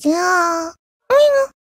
じゃあ、おいも。